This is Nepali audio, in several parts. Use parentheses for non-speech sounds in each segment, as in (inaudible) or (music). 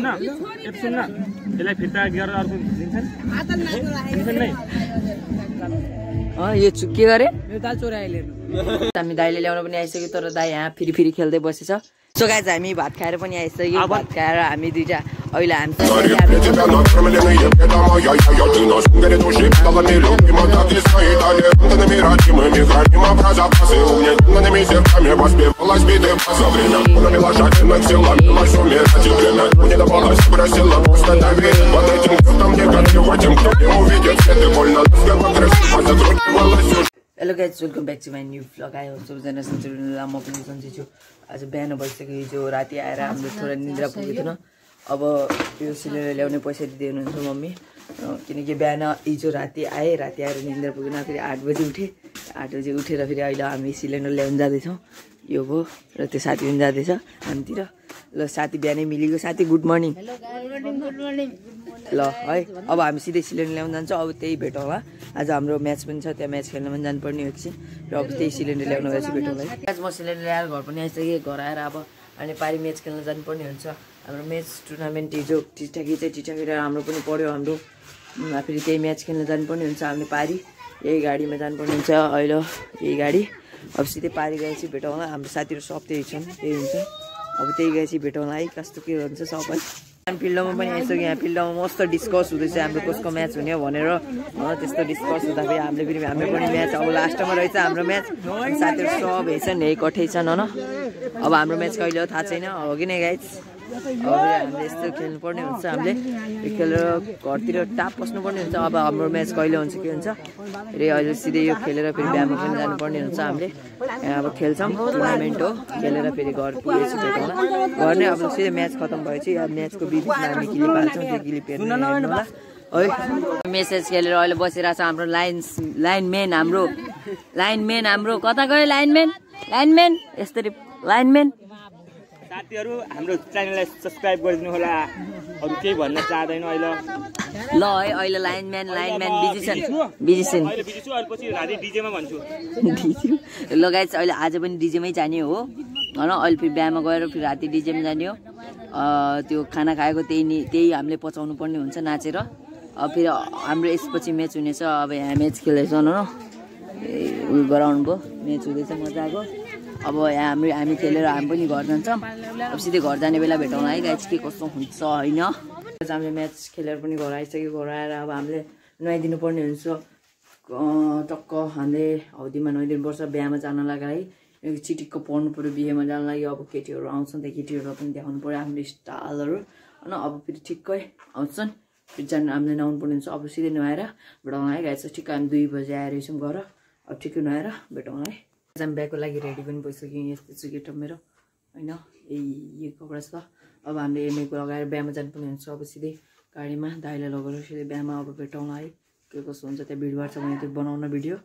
सुन्न। ए सुन्न। यसलाई फिर्ता गरेर अर्को दिन्छन् दिन्छन् नै यो के गरे? मेरो दाल चोरायो हामी दाइले ल्याउन पनि आइसक्यो तर दाइ यहाँ फेरि फेरि खेल्दै बसेछ। सो गाइज हामी भात खाएर पनि आइसक्यो भात खाएर हामी दुइटा अहिले हामी hello guys welcome back to my new vlog आयो सबैजना सन्चै म पनि सन्चै छु आज बिहान भइसक्यो हिजो राति आएर हाम्रो थोरै निद्रा पुगेको थिएन। अब यो सिलिन्डर ल्याउने पैसा दिँदै हुनुहुन्छ मम्मी किनकि बिहान हिजो राति आएँ राति आएर निद्रा पुगेन फेरि आठ बजी उठेँ। आठ बजी उठेर फेरि अहिले हामी सिलिन्डर ल्याउनु जाँदैछौँ। यो भयो र त्यो साथी पनि जाँदैछ हामीतिर। ल साथी बिहानै मिलेको। साथी गुड मर्निङ ल है अब हामी सिधै सिलिन्डर ल्याउनु जान्छौँ। अब त्यही भेटौँला आज हाम्रो म्याच पनि छ त्यहाँ म्याच खेल्न पनि जानुपर्ने हो एकछिन। र अब त्यही सिलिन्डर ल्याउनु गएपछि भेटौँला है। आज म सिलिन्डर ल्याएर घर पनि आइसकेँ घर आएर अब अनि पारि म्याच खेल्न जानुपर्ने हुन्छ। हाम्रो म्याच टुर्नामेन्ट हिजो टिस्टाकी चाहिँ र हाम्रो पनि पढ्यो हाम्रो। फेरि त्यही म्याच खेल्न जानुपर्ने हुन्छ हामीले पारि। यही गाडीमा जानुपर्ने हुन्छ अहिले यही गाडी। अब सिधै पारि गएपछि भेटौँला हाम्रो साथीहरू सब त्यही छन् त्यही हुन्छ। अब त्यही गएपछि भेटौँला है कस्तो के हुन्छ सबै फिल्डमा पनि आइसक्यो यहाँ फिल्डमा मस्त डिस्कस हुँदैछ हाम्रो कसको म्याच हुने हो भनेर। त्यस्तो डिस्कस हुँदाखेरि हामीले फेरि हाम्रो पनि म्याच अब लास्टमा रहेछ हाम्रो म्याच साथीहरू सब हेर्छन् हेकठै छन् होइन? अब हाम्रो म्याच कहिले हो थाहा छैन। हो कि नै गाइज अब हामीले यस्तो खेल्नुपर्ने हुन्छ हामीले। यो खेलेर घरतिर टाप बस्नुपर्ने हुन्छ। अब हाम्रो म्याच कहिले हुन्छ के हुन्छ? फेरि अहिले सिधै यो खेलेर फेरि बिहामा पनि जानुपर्ने हुन्छ हामीले। यहाँ अब खेल्छौँ। टुर्नामेन्ट हो। खेलेर फेरि घर पुगेपछि भेटौँला घर नै अब सिधै म्याच खतम भएपछि अब म्याचको बिचमा हामी क्लिप हाल्छौँ त्यो हेर्नु है मेसेज खेलेर अहिले बसिरहेको छ हाम्रो लाइन लाइनमेन हाम्रो। लाइनमेन हाम्रो। कता गयो लाइनमेन लाइनमेन यसरी लाइनमेन साथीहरू हाम्रो च्यानललाई सब्सक्राइब गरिदिनु होला। अरू केही भन्न चाहँदैन अहिले। ल है अहिले लाइनम्यान लाइनम्यान बिजी छन्। बिजी छन्। अहिले बिजी छु अहिले आज पनि डिजेमै जाने हो। होइन अहिले फेरि बिहामा गएर फेरि राति डिजेमा जाने हो। त्यो खाना खाएको त्यही नि त्यही हामीले पचाउनु पर्ने हुन्छ नाचेर। अब फेरि हाम्रो यसपछि म्याच हुनेछ। अब यहाँ म्याच खेल्दैछन् होइन। ए, उयो गराउनु भयो म्याच हुँदैछ मजाको। अब यहाँ हाम्रो हामी खेलेर हामी पनि घर जान्छौँ अब सिधै घर जाने बेला भेटौँला है गाइज के कस्तो हुन्छ होइन? हामीले म्याच खेलेर पनि घर आइसक्यो घर आएर अब हामीले नुहाइदिनु पर्ने हुन्छ टक्क हामीले हौदीमा नुहाइदिनुपर्छ बिहामा जानलाई है। यो चिटिक्क पढ्नु पऱ्यो बिहेमा जान लागि अब केटीहरू आउँछन् त्यहाँ केटीहरूलाई पनि देखाउनु पऱ्यो। हाम्रो स्टाइलहरू होइन अब फेरि ठिक्कै आउँछन्। फेरि जानु हामीले नुहाउनु पर्ने हुन्छ। अब सिधै नुहाएर भेटौँला है गाइस ठिक्क हामी दुई बजी आएर घर अब ठिकै नुहाएर भेटौँला है। आज हामी बिहाको लागि रेडी पनि भइसक्यौँ यस्तो गेटअप मेरो। होइन यही कपडा छ। अब हामीले एमएको लगाएर बिहामा जानुपर्ने हुन्छ अब सिधै गाडीमा दाइलाई लगेर सिधै बिहामा अब भेटौँला है। के कस्तो हुन्छ त्यहाँ भिडभाड छ भने त्यो बनाउन भिडियो।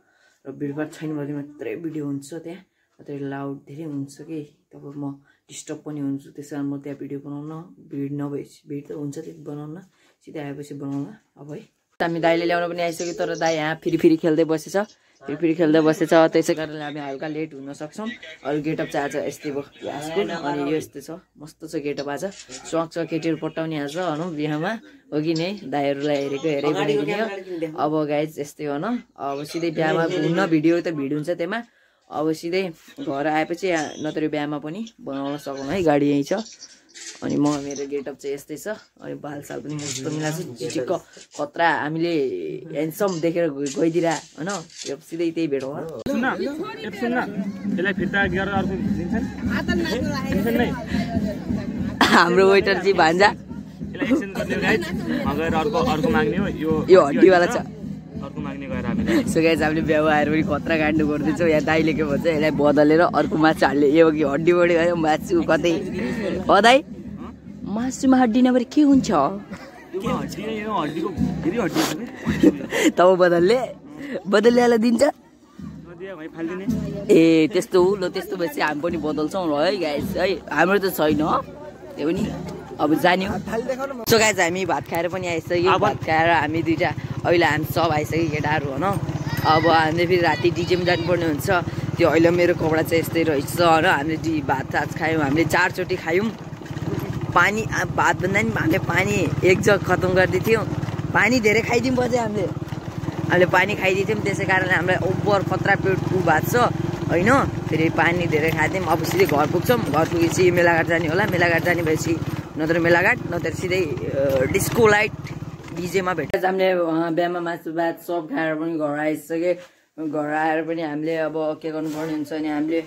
र भिडभाड छैन भने मात्रै भिडियो हुन्छ त्यहाँ। मात्रै लाउड धेरै हुन्छ कि। तब म डिस्टर्ब पनि हुन्छु त्यस म त्यहाँ भिडियो बनाउन भिड नभएपछि भिड त हुन्छ त्यो बनाउन। सिधै आएपछि बनाउँला। अब है। हामी दाइले ल्याउन पनि आइसक्यो तर दाइ यहाँ फेरि फेरि खेल्दै बसेछ। फेरि फेरि खेल्दै बसेछ त्यसै कारणले हामी हल्का लेट हुन सक्छौँ। अरू गेटअप चाहिँ आज यस्तै भयो ग्लासको अनि यो यस्तै छ। मस्तो छ गेटअप आज। सक छ केटीहरू पट्टाउने आज भनौँ बिहामा। हो कि नै? दाईहरूलाई हेरेको हेरे बनाइदिने अब गाइज यस्तै हो न? अब सिधै बिहामा हुन्न भिडियो त भिड हुन्छ त्यसमा। अब सिधै घर आएपछि नत्र बिहामा पनि बनाउन सकौँ है गाडी यहीँ छ। अनि म मेरो गेटअप चाहिँ यस्तै छ। अनि बालसाल पनि मस्तो मिलाएको छु। चिटिक्क खतरा हामीले ह्यान्डसम देखेर गइ- गइदिएर होइन? यो सिधै त्यही भेटौँ हाम्रो वेटर चाहिँ भान्जा। यो हड्डीवाला छ। सो गाइज हामीले आएर पनि खतरा काण्ड गर्दैछौँ यहाँ दाइले के भन्छ यसलाई बदलेर अर्को माछा हाल्ने यो कि हड्डी बढी गयो मासु कतै। दाइ? मासुमा हड्डी नभएर के हुन्छ? तब बदलले। बदलियालाई दिन्छ। ए त्यस्तो हो ल त्यस्तो भएपछि हामी पनि बदल्छौँ है गाइज है। हाम्रो त छैन त्यो पनि अब जान्यो। सो गाइज हामी भात खाएर पनि आइसक्यो भात खाएर हामी दुइटा अहिले हामी सब आइसक्यो केटाहरू होइन। अब हामीले फेरि राति डिजेमा जानुपर्ने हुन्छ। त्यो अहिले मेरो कपडा चाहिँ यस्तै रहेछ होइन हामीले डि भात सात खायौँ हामीले चारचोटि खायौँ। पानी भात भन्दा नि हामीले पानी एक जग खतम गरिदिएको थियौँ पानी धेरै खाइदिउँ बजे हामीले। हामीले पानी खाइदिएको थियौँ त्यसै कारणले हामीलाई ओभर खतरा पेट उ भएको छ। होइन फेरि पानी धेरै खाइदिउँ। अब सिधै घर पुग्छौँ। घर पुगेपछि मेलाघाट जाने होला। मेलाघाट जाने भएपछि नत्र मेलाघाट नत्र सिधै डिस्को लाइट। डिजेमा भेट। हामीले बिहामा मासु भात सब खाएर पनि घर आइसके घर आएर पनि हामीले अब के गर्नुपर्ने हुन्छ अनि हामीले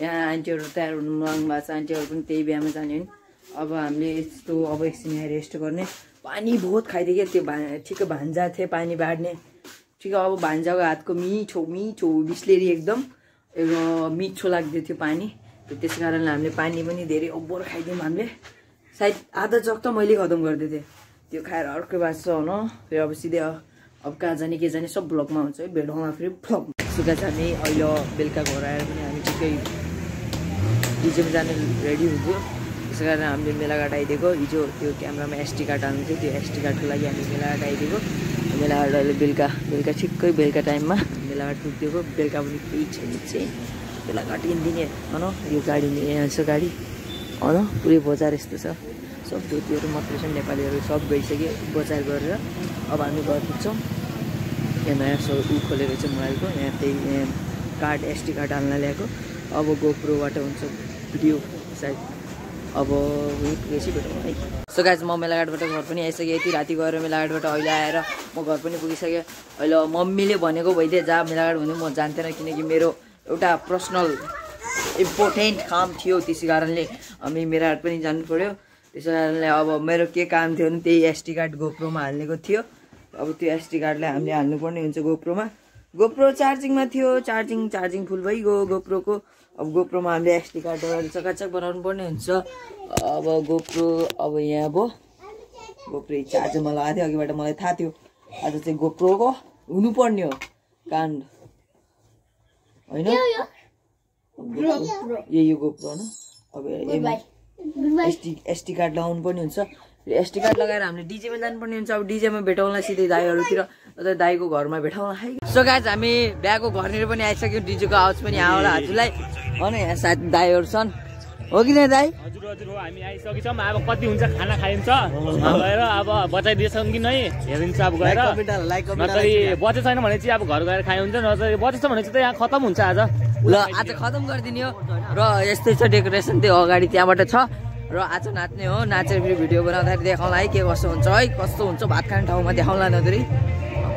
यहाँ आन्टीहरू तयार हुनु लाग्नु भएको छ आन्टीहरू पनि त्यही बिहामा जाने होइन अब हामीले यस्तो अब एकछिन यहाँ रेस्ट गर्ने। पानी बहुत खाइदियो क्या त्यो भा ठिकै भान्जा थियो पानी बाँड्ने। ठिकै अब भान्जाको हातको मिठो मिठो बिस्लेरी एकदम। मिठो लाग्दै थियो पानी। त्यो त्यस कारणले हामीले पानी पनि धेरै ओभर खाइदियौँ हामीले। सायद आधा जग त मैले खतम गरिदिएको थिएँ। त्यो खाएर अर्कै बात छ हुन फेरि अब सिधै अब कहाँ जाने के जाने सब ब्लगमा हुन्छ है भेटौँला फेरि ब्लग सुगा जाने अहिले बेलुका घर आएर पनि हामी ठिकै डिजेमा जाने रेडी हुन्थ्यो। त्यसै कारण हामीले मेलाघाट आइदिएको। हिजो त्यो क्यामरामा एसटी कार्ड हाल्नु थियो त्यो एसटी कार्डको लागि हामी मेलाघाट आइदिएको। मेलाघाट अहिले बेलुका बेलुका ठिक्कै बेलुका टाइममा मेलाघाट पुगिदिएको। बेलुका पनि केही छैन चाहिँ। मेलाघाट हिँडिदिने भनौँ यो गाडी यहाँ छ गाडी भनौँ पुरै बजार यस्तो छ। सब धोतीहरू मात्रै छन् नेपालीहरू सब गइसक्यो बजार गरेर अब हामी घर पुग्छौँ। यहाँ नयाँ सो ऊ खोलेर चाहिँ मोबाइलको यहाँ त्यही यहाँ कार्ड एसटी कार्ड हाल्न ल्याएको। अब गोप्रोबाट हुन्छ भिडियो सायद। अब पुगेपछि भेटौँ है। सो गाइज म मेलाघाटबाट घर पनि आइसकेँ। यति राति गएर मेलाघाटबाट अहिले आएर म घर पनि पुगिसकेँ। अहिले मम्मीले भनेको भइदिए जा मेलाघाट भने म जान्थेन किनकि मेरो एउटा पर्सनल इम्पोर्टेन्ट काम थियो त्यसै कारणले हामी मेलाघाट पनि जानु पऱ्यो त्यसै कारणले अब मेरो के काम थियो भने त्यही एसटी कार्ड गोप्रोमा हाल्नेको थियो। अब त्यो एसटी कार्डलाई हामीले हाल्नुपर्ने हुन्छ गोप्रोमा। गोप्रो चार्जिङमा थियो चार्जिङ चार्जिङ फुल भइगयो गोप्रोको। अब गोप्रोमा हामीले एसडी कार्डहरू चकाचक बनाउनु पर्ने हुन्छ। अब गोप्रो अब यहाँ अब गोप्रो चार्जरमा लगाएको थियो अघिबाट मलाई थाहा थियो। आज चाहिँ गोप्रोको हुनुपर्ने हो काण्ड। होइन? यही हो गोप्रो होइन? अब एसटी एसटी कार्ड लगाउनु पर्ने हुन्छ। एसटी कार्ड लगाएर हामीले डिजेमा जानुपर्ने हुन्छ। अब डिजेमा भेटौँला सिधै दाईहरूतिर। अन्त दाईको घरमा भेटौँला। है। सो गाइज हामी बिहाको घरनिर पनि आइसक्यौँ। डिजेको आवाज पनि आयो होला हजुरलाई। हो न यहाँ साथी दाईहरू छन्। हो कि न दाई? हजुर हजुर हो। हामी आइसकेछौँ। अब कति हुन्छ खाना खाइन्छ। गएर अब बचाइदिएछौँ कि नै? हेरिन्छ अब गएर। नत्र बचे छैन भने चाहिँ अब घर गएर खाइ हुन्छ नत्र बचेछ भने चाहिँ त यहाँ खतम हुन्छ आज। ल आज खतम गरिदिने हो। र यस्तै छ डेकोरेसन त्यो अगाडि त्यहाँबाट छ। र आज नाच्ने हो नाचेर फेरि भिडियो बनाउँदाखेरि देखाउँला। है के कस्तो हुन्छ है कस्तो हुन्छ भात खाने ठाउँमा देखाउँला नदुरी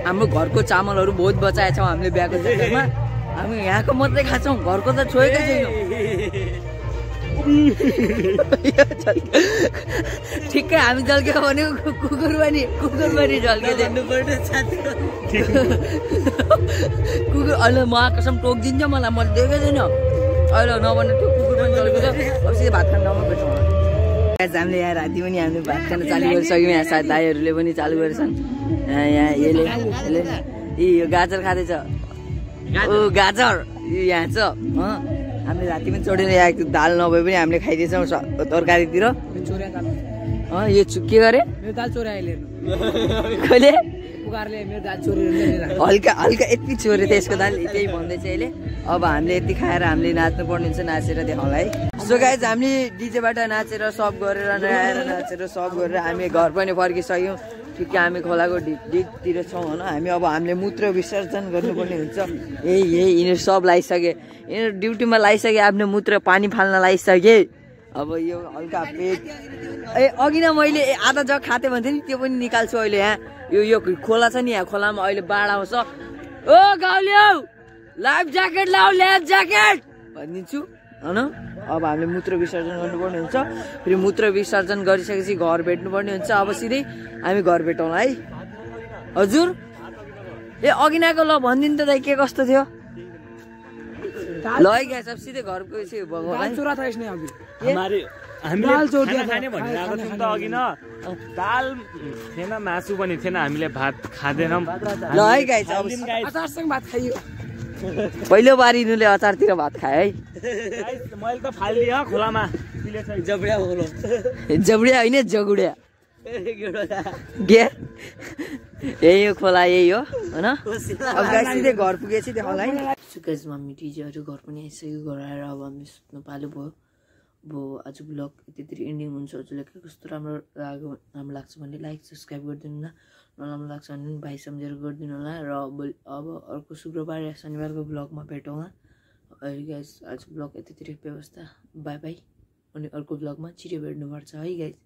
हाम्रो घरको चामलहरू बहुत बचाएका छौँ हामीले बिहाको चक्करमा। हामी यहाँको मात्रै खान्छौँ घरको त छोएकै छैनौँ। (laughs) ठिक्कै हामी झल्क्यो भनेको कु- कुकुर पनि कुकुर पनि झल्क्यो कुकुर अहिले म कसम टोकिदिन्छ मलाई मैले देखेको छैन। अहिले नभने त्यो कुकुर पनि झल्किन्छ भात खान भेटौँ Guys, हामीले यहाँ राति पनि हामीले भात खान चालु गरिसक्यौँ। यहाँ सायद दाईहरूले पनि चालु गरेछन्। यहाँ यसले यसले। ए यो गाजर खाँदैछ। ओ गाजर। यो यहाँ छ। हामीले राति पनि यहाँ दाल नभए पनि हामीले खाइदिएछौँ तरकारीतिर। यो के गरे? कहिले? चोरेर हल्का हल्का यति चोरे त यसको दाल त्यही भन्दैछ अहिले अब हामीले यति खाएर हामीले नाच्नु पर्ने हुन्छ नाचेर देखाउँला है। सो गाइज हामीले डिजेबाट नाचेर सब गरेर आएर नाचेर सब गरेर हामी घर पनि फर्किसक्यौँ। ठिकै हामी खोलाको डि डिकतिर छौँ होइन? हामी अब हामीले मूत्र विसर्जन गर्नुपर्ने हुन्छ। यही यही यिनीहरू सब लगाइसके यिनीहरू ड्युटीमा लगाइसके आफ्नो मूत्र पानी फाल्न लगाइसके अब यो हल्का पेट। ए अघि न मैले ए, आधा जग खाँथेँ भन्थेँ नि त्यो पनि निकाल्छु अहिले यहाँ। यो यो खोला छ नि यहाँ खोलामा अहिले बाढ आउँछ। ओ गाउँले लाइफ ज्याकेट लाऊ लाइफ ज्याकेट! भनिदिन्छु होइन? अब हामीले मूत्र विसर्जन गर्नुपर्ने हुन्छ। फेरि मूत्र विसर्जन गरिसकेपछि घर भेट्नुपर्ने हुन्छ। अब सिधै हामी घर भेटौँला है। हजुर? ए अघि नआएको ल भनिदिनु त दाइ के कस्तो थियो? ल है क्या सब सिधै घर गएपछि अघि। न। दाल थिएन मासु पनि थिएन हामीले भात खाँदैनौँ। ल है गाइस अब खाइदिउँ guys। अचारसँग भात खाइयो। पहिलो बारी यिनीहरूले अचारतिर भात खायो है। मैले त खोलामा। जबडिया खोलो जबडिया होइन जगुडिया। यही हो खोला यही हो होइन? घर पुगेपछि है। सुकेज मम्मी टिचीहरू घर पनि आइसक्यो घर आएर अब हामी सुत्नु पालो भयो। अब आज ब्लग त्यति इन्डिङ हुन्छ हजुरलाई कस्तो राम्रो लाग्यो राम्रो लाग्छ भने लाइक सब्सक्राइब गरिदिनु न। नराम्रो लाग्छ भने भाइ सम्झेर गरिदिनु होला। र अब अब अर्को शुक्रबार या शनिबारको ब्लगमा भेटौँला। है गाइज आजको ब्लग यतितिर व्यवस्था। बाई बाई अनि अर्को ब्लगमा छिटो भेट्नुपर्छ है गाइज